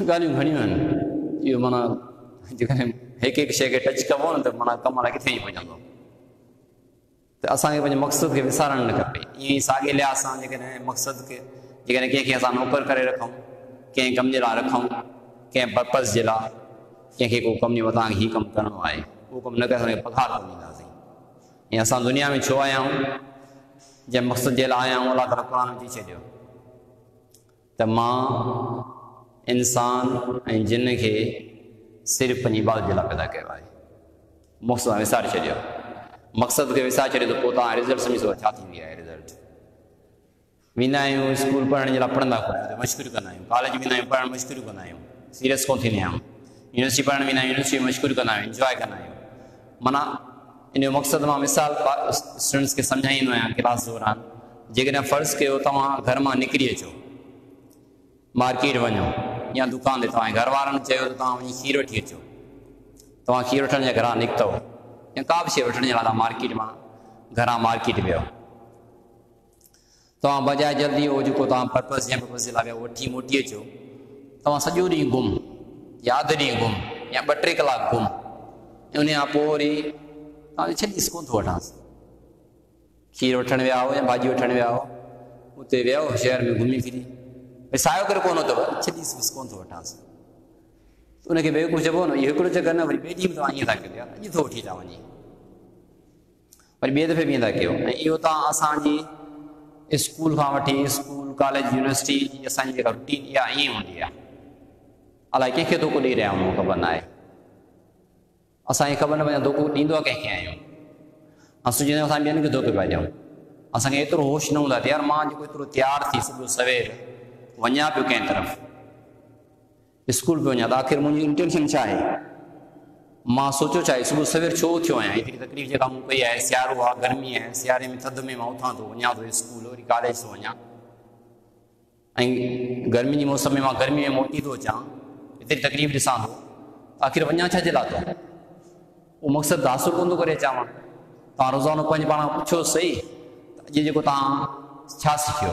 ॻाल्हियूं घणियूं आहिनि इहो माना जेकॾहिं हिकु हिकु शइ खे टच कबो न त माना कमु किथे ई पहुचंदो त असांखे पंहिंजे मक़सद खे विसारणु न खपे ईअं ई साॻे लिहाज़ सां जेकॾहिं मक़सद खे जेकॾहिं कंहिंखे असां नौकर करे रखूँ कंहिं कम जे लाइ रखूँ कंहिं पर्पज़ जे लाइ कंहिंखे को कमु ॾियो तव्हांखे हीउ कमु करिणो आहे उहो कमु न करे असांखे पघार कोन ॾींदासीं ऐं असां दुनिया में छो आया आहियूं जंहिं मक़सद जे लाइ आया आहियूं अलाह ताला क़ुर विझी छॾियो त माँ इंसान ऐं जिन खे सिर्फ़ु पंहिंजी इबादत जे पैदा कयो आहे। मक़सदु विसारे छॾियो। मक़सद खे विसारे छॾियो त रिज़ल्ट सम्झी रिज़ल्ट? वेंदा स्कूल पढ़ण जे लाइ पढ़ंदा मश्कूरी आहियूं। कॉलेज वेंदा आहियूं, पढ़णु मश्कूरी आहियूं। सीरियस आहियूं। यूनिवर्सिटी वेंदा आहियूं, यूनिवर्सिटी मश्कूरी कंदा आहियूं इंजॉय आहियूं। माना इन मक़सदु माँ मिसाल स्टूडेंट्स सम्झाईंदो आहियाँ क्लास दौरान, जेकॾहिं फ़र्ज़ु कयो घर माँ अचो, मार्केट वञो। या दुकान ते तव्हांजे घर वारनि त तव्हां खीर वठी अचो। तव्हां खीर वठण जे घरां निकितो। या का बि शइ वठण जे तव्हां मार्केट माँ? घरां मार्केट वियो। तव्हां बजाए जल्दी जेको तव्हां पर्पज़ या पर्पज़ जे लाइ मोटी अचो। तव्हां सॼो गुम या ॾींहुं गुम या ॿ टे कलाक गुम ऐं उन खां पोइ वरी तव्हां छॾीस कोन खीर हो या हो शहर में घुमी फिरी। बसि कोन थो वठांसि? उनखे ॿियो कुझु चइबो न इहो हिकिड़ो चकर न, वरी ॿिए ॾींहुं तव्हां ईअं था कयो अॼु थो वठी वरी ॿिए दफ़े बि ईअं था कयो। ऐं इहो तव्हां असांजी स्कूल खां वठी स्कूल, कॉलेज, यूनिवर्सिटी जी असांजी जेका रुटीन, इहा ईअं हूंदी आहे। अलाए कंहिंखे धोखो ॾेई रहिया आहियूं ख़बर न आहे असांखे ख़बर न पए धोखो ॾींदो आहे कंहिंखे आहियूं। असां चवंदा असां ॿियनि खे धोखे पिया ॾियूं। असांखे एतिरो होश न हूंदो आहे, यार माँ जेको एतिरो तयारु थी सवेर वञा पियो कंहिं तरफ़। स्कूल पियो वञा त आख़िर मुंहिंजी इंटेंशन छा आहे माँ सोचियो छा आहे सुबुह सवेर छो थियो आहियाँ हेतिरी तकलीफ़ जेका मूं कई आहे सियारो आहे गर्मी आहे सियारे में थधि में माँ उथां थो वञा थो स्कूल वरी कॉलेज थो वञा ऐं गर्मी जे मौसम में माँ गर्मी में मोटी थो अचां हेतिरी तकलीफ़ ॾिसां थो आख़िर वञा छा जे लाइ थो उहो मक़सदु हासिलु कोन थो करे अचां माँ? तव्हां रोज़ानो पंहिंजे पाण पुछो सही, त अॼु जेको तव्हां छा सिखियो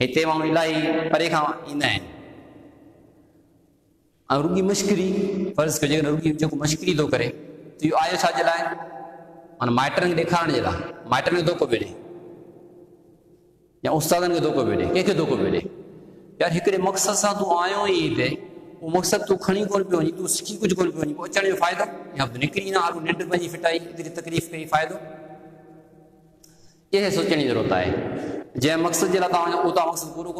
हिते माण्हू इलाही परे खां ईंदा आहिनि ऐं रुॻी फ़र्ज़ु कयो जेकॾहिं रुॻी जेको मुश्किरी थो करे त इहो आयो छा जे लाइ माना माइटनि खे ॾेखारण धोखो पियो ॾे या उस्तादनि खे धोखो पियो ॾे कंहिंखे धोखो पियो ॾे यार हिकिड़े मक़सद सां तूं आयो ई हिते उहो मक़सदु तूं खणी कोन पियो वञी तूं सिखी कुझु कोन या निकिरी न आलू निंड फिटाई तकलीफ़ कई फ़ाइदो इहे सोचण जी ज़रूरत आहे जंहिं मक़सद जे लाइ तव्हां उहो तव्हां मक़सदु पूरो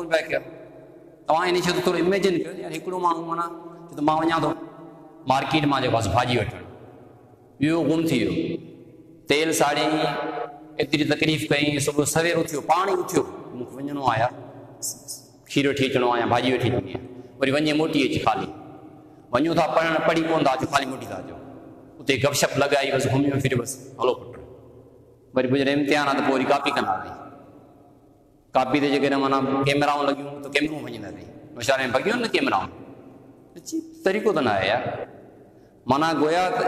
इन इमेजिन कयो यार हिकिड़ो माण्हू माना त माँ मार्केट माँ जेको आहे भाॼी वठणु ॿियो गुम थी तेल साड़ी एतिरी तकलीफ़ कई सुबुह सवेर उथियो पाण ई उथियो मूंखे खीर अचिणो आहे या भाॼी वठी वरी वञे मोटी अची ख़ाली। वञूं था पढ़ी था? अचो ख़ाली मोटी था अचो उते गपशप लॻाई बसि घुमियो फिर बसि, हलो। वरी गुज़रे इम्तिहान आहे त पोइ वरी कापी कंदासीं कापी ते जेकॾहिं माना कैमराऊं लॻियूं, त कैमरूं वञंदासीं। वेचारे में भॻियूं न तरीक़ो त न आहे यार। माना गोया त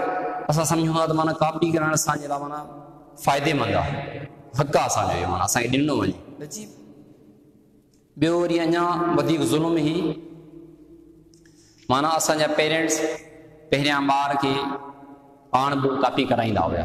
असां सम्झूं त माना कापी लाइ माना फ़ाइदेमंद आहे। हक़ आहे माना, असांखे ॾिनो वञे। ॿियो वरी अञा वधीक ज़ुल्म माना असांजा पेरेंट्स पहिरियाँ ॿार खे पाण बि कापी कराईंदा हुया।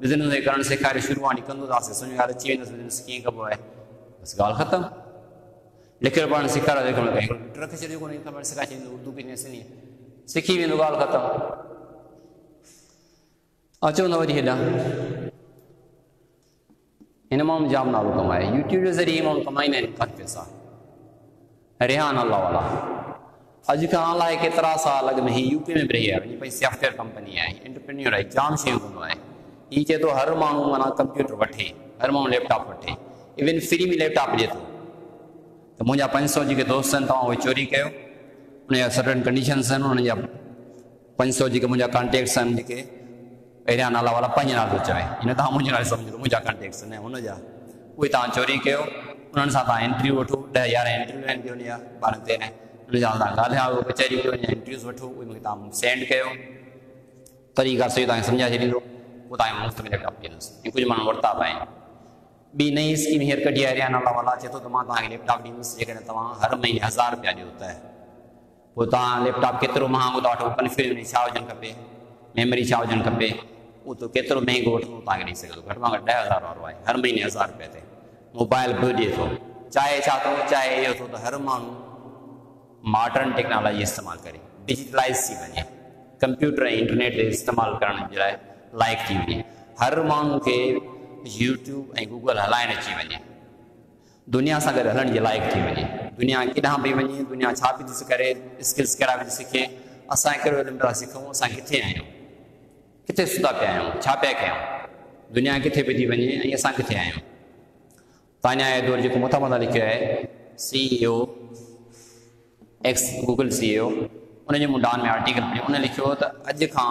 बिज़नेस करणु सेखारे शुरूआती कंदो त सम्झ में अची बिज़नेस कीअं कबो आहे बसि ॻाल्हि ख़तमु। लिखियलु पढ़णु सेखारियो रखे छॾियो कोन्हे उर्दू कीअं सिंधी सिखी वेंदो ॻाल्हि ख़तमु। अचो न वरी हेॾां हिन माण्हू जाम नालो कमाए। यूट्यूब जे ज़रिए माण्हू कमाईंदा आहिनि पैसा। रेहान अलाह वाला। अॼु खां अलाए केतिरा साल अॻु यूपी में बि सॉफ्टवेयर कंपनी आहे इंटरप्रीन्योर आहे जाम शयूं कंदो हीउ चए थो हर माण्हू माना कंप्यूटर वठे हर माण्हू लैपटॉप वठे इवन फ्री में लैपटॉप थो त मुंहिंजा पंज सौ जेके दोस्त आहिनि तव्हां चोरी कयो उनजा सर्टन कंडीशन्स उनजा पंज सौ जेके मुंहिंजा कॉन्टेक्ट्स आहिनि जेके पहिरियाँ नाला वाला पंज नालो चवे हिन तव्हां मुंहिंजे नाले सम्झो मुंहिंजा कॉन्टेक्ट्स आहिनि हुनजा चोरी कयो उन्हनि सां इंटरव्यू वठो ॾह यारहं इंटरव्यू आहिनि उन ॻाल्हायो कचहरी कयो तव्हां सेंड कयो तरीक़ा सही तव्हांखे सम्झाए छॾींदो ऐं कुझु माण्हू वरिता बि नई स्कीम हींअर कढी आहे नाला वाला चए थो त माँ लैपटॉप ॾींदुसि जेकॾहिं तव्हां हर महीने हज़ार रुपया ॾियो त पोइ तव्हां लैपटॉप केतिरो महांगो था वठो कन्फ्यूज़ में छा हुजणु खपे मेमरी छा हुजणु खपे उहो त केतिरो महांगो वठंदो तव्हांखे ॾेई सघंदो घटि में घटि ॾह हज़ार वारो हर महीने हज़ार रुपया ते मोबाइल बि ॾिए थो चाहे छा थो चाहे इहो थो त हर माण्हू मॉडर्न टेक्नोलॉजी इस्तेमालु करे डिजिटलाइज़ थी कंप्यूटर इंटरनेट ते इस्तेमालु करण जे लाइक़ु थी वञे हर माण्हू खे यूट्यूब ऐं गूगल हलाइणु अची वञे। दुनिया सां गॾु हलण जे लाइक़ु थी वञे। दुनिया केॾांहुं पई वञे, दुनिया छा पई थी करे स्किल्स कहिड़ा पई सिखे, असां कहिड़ो इल्मु था सिखूं, असां किथे आहियूं? किथे सुधा पिया आहियूं? छा पिया दुनिया किथे पई थी वञे ऐं असां किथे आहियूं? तान्या दौर जेको मथां मथां लिखियो आहे सी एक्स गूगल सी ओ उनजे डान में आर्टिकल पढ़ियो उन लिखियो त अॼु खां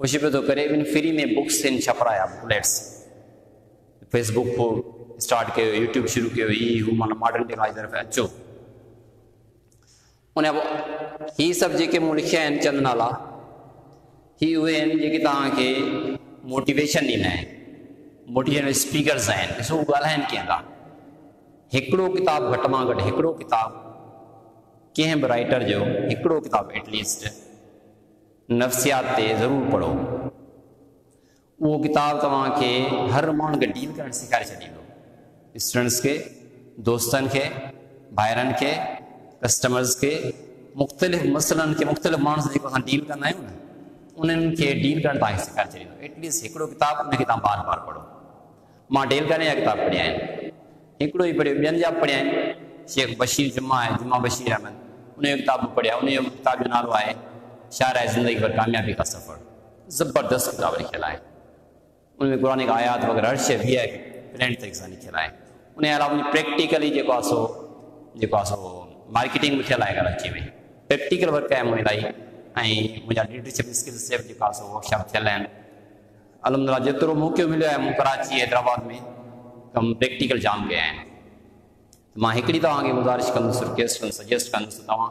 कोशिशि पियो थो करे ॿिनि फ्री में बुक्स आहिनि छपराया बुलेट्स फेसबुक पोइ स्टार्ट कयो यूट्यूब शुरू कयो हू माना मॉडर्न टेक्नोलॉजी तरफ़ अचो उन हीअ सभु जेके मूं लिखिया आहिनि चंद नाला ही उहे आहिनि जेके तव्हांखे मोटिवेशन ॾींदा आहिनि मोटिवेशनल स्पीकर्स आहिनि ॾिसो ॻाल्हाइनि कीअं था हिकिड़ो किताबु घटि माँ घटि हिकिड़ो किताबु कंहिं बि राइटर जो, हिकिड़ो किताबु एटलीस्ट नफ़्सियात ते ज़रूरु पढ़ो। उहो किताबु तव्हांखे हर माण्हू खे डील करणु सेखारे छॾींदो। स्टूडेंट्स खे दोस्तनि खे भाइरनि खे कस्टमर्स खे मुख़्तलिफ़ मसइलनि खे मुख़्तलिफ़ माण्हुनि सां जेको असां डील कंदा आहियूं न, उन्हनि खे डील करणु तव्हांखे सेखारे छॾींदो। एटलीस्ट हिकिड़ो किताबु उनखे तव्हां बार बार पढ़ो। माँ डेल करने जा किताब पढ़िया आहिनि। हिकिड़ो ई पढ़ियो, ॿियनि जा बि पढ़िया शेख बशीर जुमा आहे जुमा बशीर अहमद उनजो किताब बि पढ़िया उनजो किताब जो नालो आहे शार ज़िंदगी पर कामयाबी का सफ़र। ज़बरदस्त किताब लिखियलु आहे उनमें क़ुर आयात वग़ैरह हर शइ वी आई प्लेन तरीक़े सां आहे उनजे अलावा प्रैक्टिकली जेको आहे सो जेको मार्केटिंग बि थियलु आहे कराची में। प्रैक्टिकल वर्क आहे मुंहिंजी इलाही ऐं मुंहिंजा लीडरशिप स्किल्स जेको आहे सो वर्कशॉप थियल आहिनि अलहमदिल्ला जेतिरो मौक़ो मिलियो आहे मूं कराची हैदराबाद में कमु प्रैक्टिकल जाम कया आहिनि माँ हिकिड़ी तव्हांखे गुज़ारिश कंदुसि रिक्वेस्ट कंदुसि सजेस्ट कंदुसि तव्हां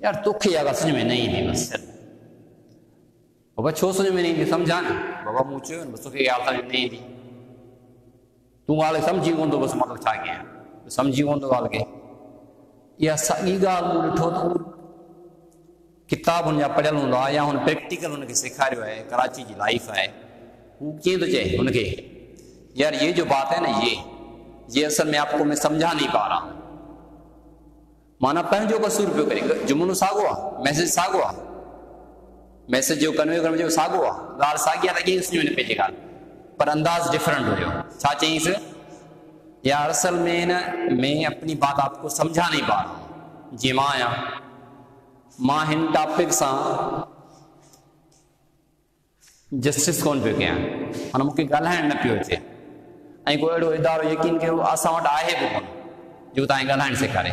यार तोखे इहा ॻाल्हि सम्झ में न ईंदी बसि। बाबा छो समझ में नहीं ईंदी सम्झा न? बाबा मूं बस तोखे ॻाल्हि सम्झ में न ईंदी तूं ॻाल्हि सम्झी कोन थो बसि माँ छा कयां सम्झी कोन थो ॻाल्हि खे इहा साॻी ॻाल्हि मूं ॾिठो त। उहो किताब हुनजा पढ़ियल हूंदो आहे या हुन प्रैक्टिकल हुनखे सेखारियो आहे कराची जी लाइफ आहे हू कीअं थो चए हुनखे यार ये जो बात है ना ये ये असल में आपको मैं समझा नहीं पा रहा हूँ। माना पंहिंजो कसूर पियो करे जुमिलो साॻियो आहे मैसेज साॻियो आहे मैसेज जो कन्वे करण जो साॻियो आहे ॻाल्हि साॻी आहे त कीअं सम्झ में पंहिंजी पर अंदाज़ डिफरेंट हुयो छा चईंसि यार असल में न, मैं अपनी बात आपको समझा नहीं पा रहा जीअं माँ आहियाँ माँ हिन टॉपिक सां जस्टिस कोन पियो कयां माना मूंखे ॻाल्हाइणु न पियो अचे ऐं को अहिड़ो इदारो यकीन कयो असां वटि आहे बि कोन? जेको तव्हांखे ॻाल्हाइणु सेखारे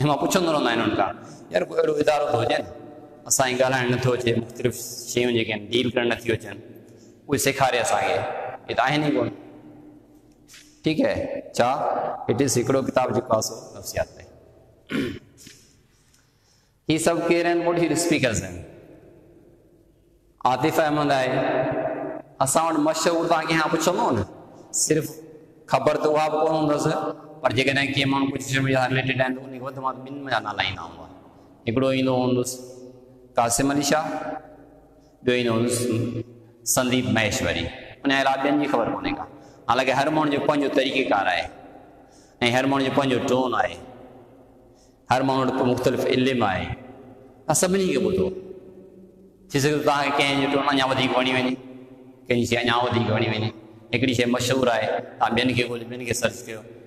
ऐं माँ पुछंदो रहंदो आहियाँ हुननि खां यार कोई अहिड़ो इदारो थो हुजे न असांखे ॻाल्हाइणु नथो अचे मुख़्तलिफ़ शयूं जेके आहिनि डील करणु नथियूं अचनि उहे सेखारे असांखे त आहिनि ई कोन ठीकु है छा इट इज़ हिकिड़ो किताबु जेको आहे सो नफ़्सियात ते ही सभु केरु आहिनि मोटी स्पीकर्स आहिनि आतिफ़ अहमद आहे असां वटि मशहूरु तव्हां कंहिं पुछंदो न सिर्फ़ु ख़बर त उहा बि कोन हूंदसि पर कंहिं माण्हू कुझु रिलेटेड वधि में हिकिड़ो ईंदो हूंदुसि कासिम अली शाह संदीप महेश्वरी उन अलावा ॿियनि जी ख़बर कोन्हे का। हालाँकि हर माण्हू जो पंहिंजो तरीक़ेकार आहे हर माण्हू जो टोन आहे हर माण्हू वटि मुख़्तलिफ़ इल्मु आहे तव्हां सभिनी खे थी सघे थो तव्हांखे कंहिंजो टोन अञा वधीक वणी वञे कंहिंजी शइ अञा वधीक वणी वञे हिकिड़ी शइ मशहूरु आहे तव्हां ॿियनि खे सर्च कयो।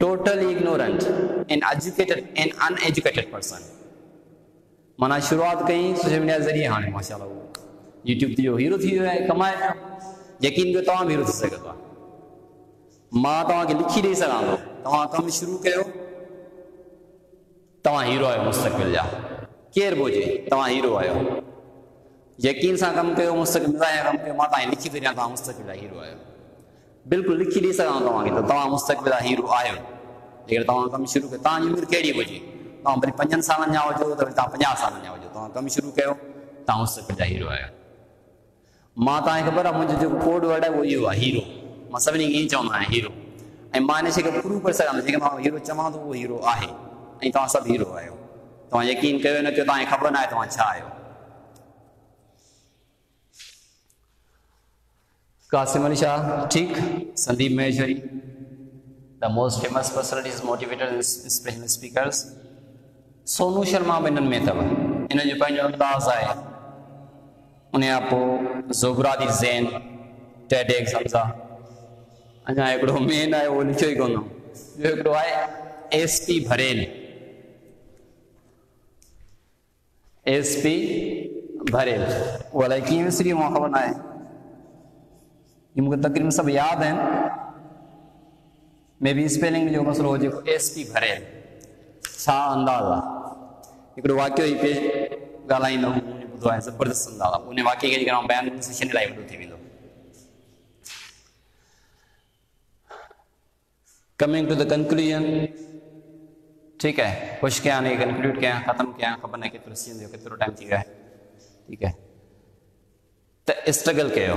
totally ignorant an educated an uneducated person माना शुरुआत कई सोशल मीडिया ज़रिए हाणे माशा यूट्यूब ते जो हीरो थी आहे कमाए। यकीन तव्हां बि हीरो थी सघंदो आहे माँ तव्हांखे लिखी ॾेई सघां थो तव्हां कमु शुरू कयो तव्हां हीरो आहियो मुस्तक़बिल जा। केरु बि हुजे हीरो आहियो यकीन सां कमु कयो मुस्तक़िल मिज़ाज कमु कयो माँ लिखी थो ॾियाँ तव्हां मुस्तक़िल जा हीरो आहियो बिल्कुलु लिखी ॾेई सघां तव्हांखे। त तव्हां हीरो आहियो जेकर तव्हां शुरू कयो। तव्हांजी उमिरि कहिड़ी हुजे? तव्हां वरी पंजनि सालनि जा हुजो त वरी शुरू कयो, तव्हां मुस्तक़िल जा हीरो आहियो। ख़बर आहे, मुंहिंजो कोड वर्ड आहे, उहो इहो आहे, हीरो। माँ सभिनी खे ईअं चवंदो आहियाँ, हीरो। ऐं माँ हिन शइ खे प्रूव करे सघां जेके माँ हीरो चवां थो हीरो आहे। ऐं यकीन कयो ख़बर न आहे तव्हां कासिम अली शाह, ठीक? Sandeep Maheshwari the most famous personalities motivator inspirational speakers Sonu Sharma बि हिननि में अथव हिन जो पंहिंजो अंदाज़ आहे उन खां पोइ ज़ोबरादी ज़ैन टेड एग्ज़ाम्स आहे अञा हिकिड़ो मेन आहे उहो लिखियो ई कोन ॿियो हिकिड़ो आहे एस पी भरेल एस पी भरेल उहो अलाए कीअं विसरी माँ ख़बर न आहे ही मूंखे तक़रीबन सभु यादि आहिनि मे बी स्पेलिंग जो मसइलो हुजे एस पी भरेल छा अंदाज़। आहे हिकिड़ो वाकियो ई पेश ॻाल्हाईंदो ॿुधो आहे ज़बरदस्त अंदाज़ आहे उन वाक्य खे जेकर आउं बयानु सेशन इलाही वॾो थी वेंदो कमिंग टू द कंक्लूजन ठीकु आहे ख़ुशि कयां ने कंक्लूड कयां, ख़तमु कयां, ख़बर न केतिरो वेंदो केतिरो टाइम थी आहे ठीकु आहे त स्ट्रगल कयो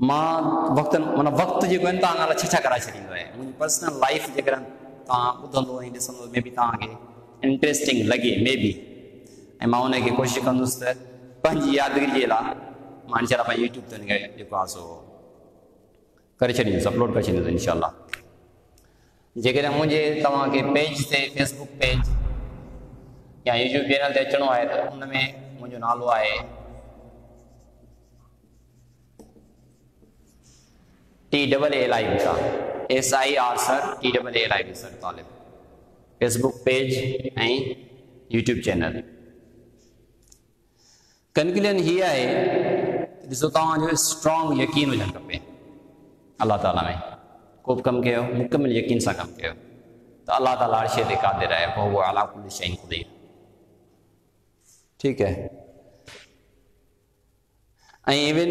माँ वक़्तु माना वक़्तु जेको छा छा कराए छॾींदो पर्सनल लाइफ जेकॾहिं तव्हां मे बि तव्हांखे लॻे मे बि ऐं माँ उनखे कोशिशि यादगिरी इनशा पंहिंजे यूट्यूब ते सो करे अपलोड करे छॾींदुसि इनशा जेकॾहिं मुंहिंजे तव्हांखे पेज फेसबुक पेज या यूट्यूब चैनल ते अचिणो आहे त हुन नालो आहे टी डबल आई बी सां S I R sir T double I B sir Talib Facebook page ऐं यूट्यूब चैनल कंक्लूजन हीअ आहे ॾिसो तव्हांजो स्ट्रॉन्ग यकीन हुजणु खपे अलाह ताला में। को बि कमु कयो मुकमिल यकीन सां कमु कयो त अलाह ताला हर शइ ते क़ादिर आहे पोइ उहो अला कुल शइ ख़ुदि ठीकु आहे ऐं इवन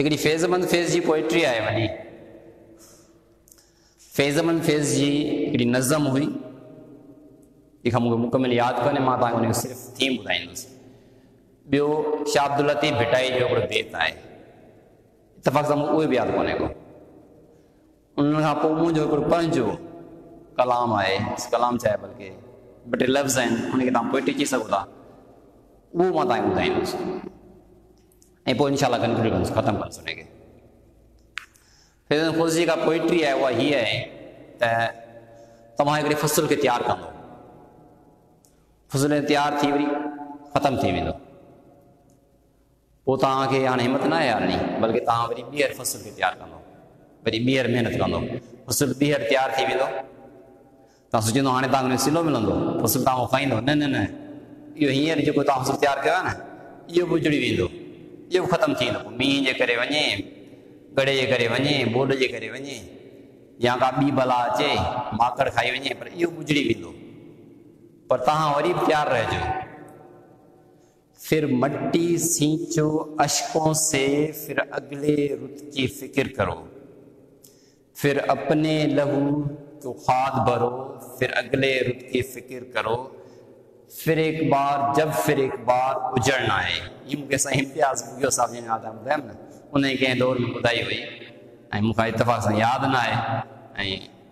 हिकिड़ी फैज़मंद फ़ेज़ जी पोइट्री आहे वॾी फैज़मंद फ़ेज़ जी हिकिड़ी नज़म हुई। जेका मूंखे मुकमिल यादि कोन्हे माँ तव्हांखे हुनखे सिर्फ़ु थीम ॿुधाईंदुसि ॿियो शाह अब्दुल भिटाई जो हिकिड़ो बेत आहे इतफ़ाक़ सां मूंखे उहे बि यादि कोन्हे को। उन पोइ मुंहिंजो हिकिड़ो पंहिंजो कलाम आहे कलाम छा आहे बल्कि ॿ टे लफ़्ज़ आहिनि उनखे तव्हां पोइ टिकी सघो था उहो माँ तव्हांखे ॿुधाईंदुसि ऐं पोइ इनशा कंक्लूड ख़तमु कंदुसि हुनखे फिर ख़ुशि जेका पोइट्री आहे उहा हीअ आहे त तव्हां हिकिड़े फ़सुल खे तयारु कंदो फ़सुल तयारु थी, वरी ख़तमु थी वेंदो पोइ तव्हांखे हाणे हिमत न हारणी बल्कि तव्हां वरी ॿीहर फ़सुल खे तयारु कंदो वरी ॿीहर महिनत कंदो फ़सुलु ॿीहर तयारु थी वेंदो तव्हां सोचींदो हाणे तव्हांखे सिलो मिलंदो फ़सुलु तव्हां खाईंदो न न न इहो हींअर जेको फ़सुलु तयारु कयो आहे न इहो बि उजड़ी वेंदो बि ख़तमु थी वेंदो मींहं जे करे वञे गड़े जे करे वञे बोड जे करे वञे या का ॿी बला अचे माकड़ खाई वञे पर इहो गुज़री वेंदो पर तव्हां वरी बि तयारु रहिजो फिर मट्टी सींचो अशकों से फिर अगले रुत की फ़िक्र करो फिर अपने लहू को खाद भरो फिर अगले रुत की फ़िक्र करो फिर एक बार, जब फिर एक बार उजड़ना है ये मूंखे साईं इम्तियाज़ मुगियो साहिब जिन ॻाल्हि ॿुधायमि न उन कंहिं, दौर में ॿुधाई हुई। ऐं इतफ़ाक़ सां यादि न ऐं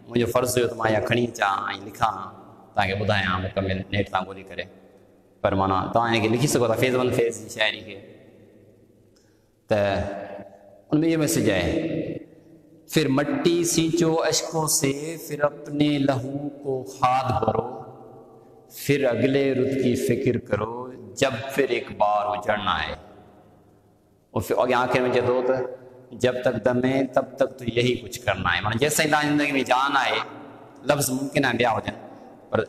मुंहिंजो फ़र्ज़ु हुयो त माँ इहा खणी अचां ऐं लिखां तव्हांखे मुकमिल नेट तां ॻोल्हे करे। पर माना, तव्हां हिनखे लिखी सघो फ़ेज़ वन, फ़ेज़ जी शाइरी खे त उन में इहो मैसेज आहे फिर मट्टी, सींचो अशकों से, फिर अपने लहू को खाद भरो फिर अगले रुत की फ़िक्र करो, जब फिर एक बार उजड़ना है। और फिर अॻियाँ आख़िर में थो त जब तक दमे, तब तक तो यही कुछ करना है। माना जेसिताईं तव्हांजी ज़िंदगी में जान आए लफ़्ज़ मुमकिन आहे ॿिया हुजनि पर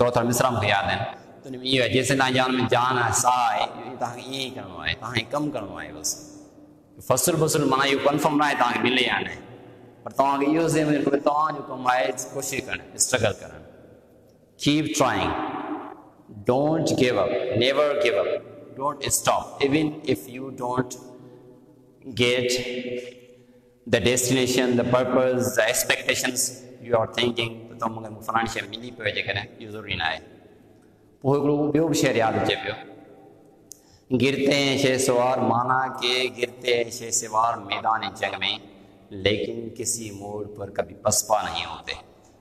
थोरा थोरा मिसरा मूंखे यादि आहिनि त में इहो आहे जेसिताईं जान में जान आहे इहो तव्हांखे ईअं ई करिणो आहे तव्हांखे कमु करिणो आहे बसि। फ़सुलु फ़सुलु माना इहो कंफर्म न आहे तव्हांखे मिले या पर तव्हांखे ज़िम तव्हांजो कमु आहे कोशिशि करणु स्ट्रगल करणु keep trying don't give up never give up don't stop even if you don't get the destination the purpose the expectations you are thinking त तव्हां मूंखे फलाणी शइ मिली पियो जेकॾहिं इहो ज़रूरी न आहे पोइ हिकिड़ो ॿियो बि शहर यादि अचे पियो गिरते हैं शे सवार माना के गिरते हैं शे सवार मैदान जंग में लेकिन किसी मोड़ पर कभी पसपा नहीं होते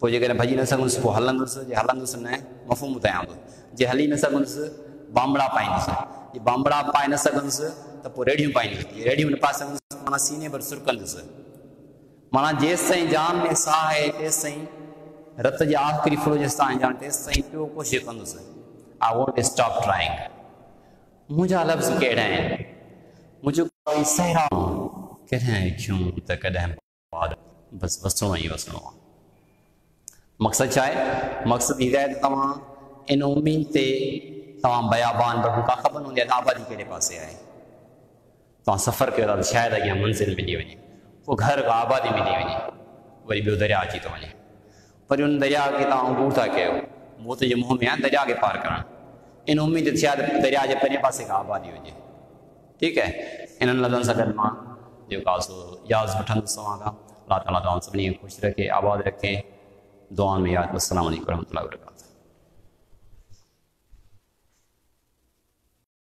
पोइ जेकॾहिं भॼी न सघंदुसि पोइ हलंदुसि जे हलंदुसि न मफ़ूम तयां जे हली न सघंदुसि बांबड़ा पाईंदुसि जे बांबड़ा पाए न सघंदुसि त पोइ रेड़ियूं पाईंदुसि रेड़ियूं न पाए सघंदुसि माना सीने भर सुरकंदुसि माना जेसि ताईं जान में साह आहे तेसि ताईं रत जे आख़िरी फुलो जेसि ताईं जान तेसि ताईं ॿियो कोशिशि कंदुसि आई वोंट स्टॉप ट्राइंग मुंहिंजा लफ़्ज़ कहिड़ा आहिनि मुंहिंजो सहरा कॾहिं अचूं त कॾहिं बसि वसिणो ई वसिणो आहे मक़सदु आहे मक़सदु त तव्हां इन उमेद ते तव्हां बयाबान पर मूंखां ख़बर त आबादी कहिड़े पासे आहे तव्हां सफ़र कयो था त मंज़िल मिली वञे पोइ घर खां आबादी मिली वञे वरी ॿियो दरिया अची थो वञे वरी उन दरिया खे तव्हां था कयो मौत जे मुंहं में आहे दरिया खे पार करणु इन उमेद ते शायदि दरिया जे पंजे पासे खां आबादी हुजे ठीकु आहे इन्हनि लफ़्ज़नि सां गॾु माँ जेको आहे सो याज़ वठंदुसि तव्हां खां अलाह ताला रखे, आबाद रखे। दुआ में यादि असल वरहमल वर्क